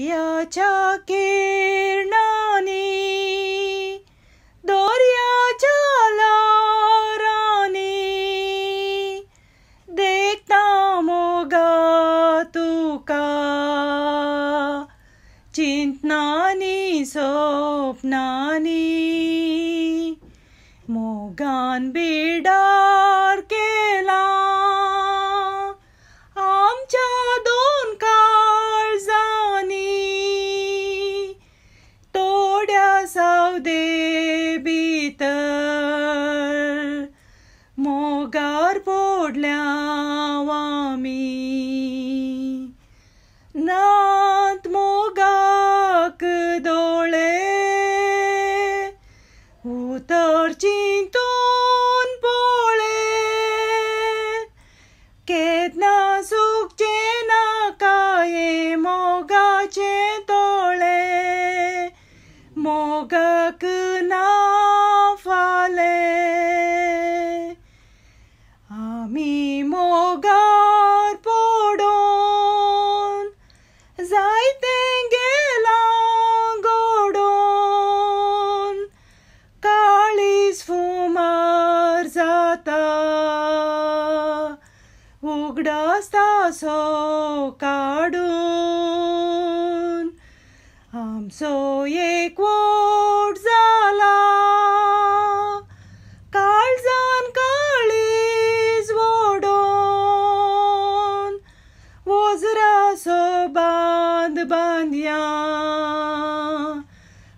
सूर्याच्या किरणानी दोर्याच्या लारानी देखता मोगा तुका चिंतनानी स्वप्नानी मोगान बिडार दे बीत मोगार पोडल्या मोगाक ना फाले आमी मोगार पडोन जायते गेला गोडोन काळीज फुमार जाता उगडासता सो काडून जाला। काळजान काळीज वोडोन वज्रासो बांद बांदया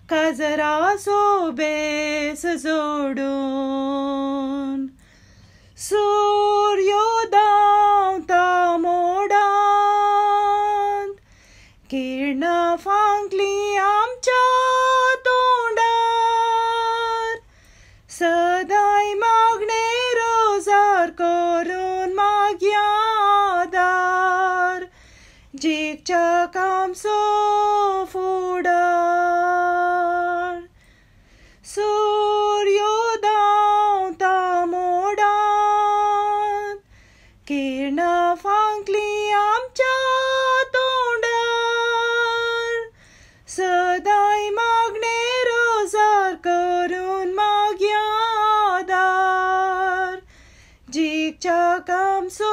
काजरासो बेस जोडून। सूर्योदावता मोडांत किरणां फांकली जिकच्या कामसो फुडार सूर्योदावता मोडांत किरणां फांकली आमच्या तोंडार सदांय मागणे रोजार करून मागया आदार जिकच्या कामसो